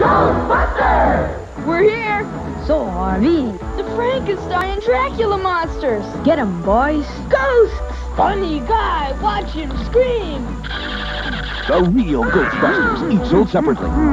Ghostbusters! We're here. So are we. The Frankenstein and Dracula monsters. Get 'em, boys. Ghosts. Funny guy. Watch him scream. The real Ghostbusters, each sold separately.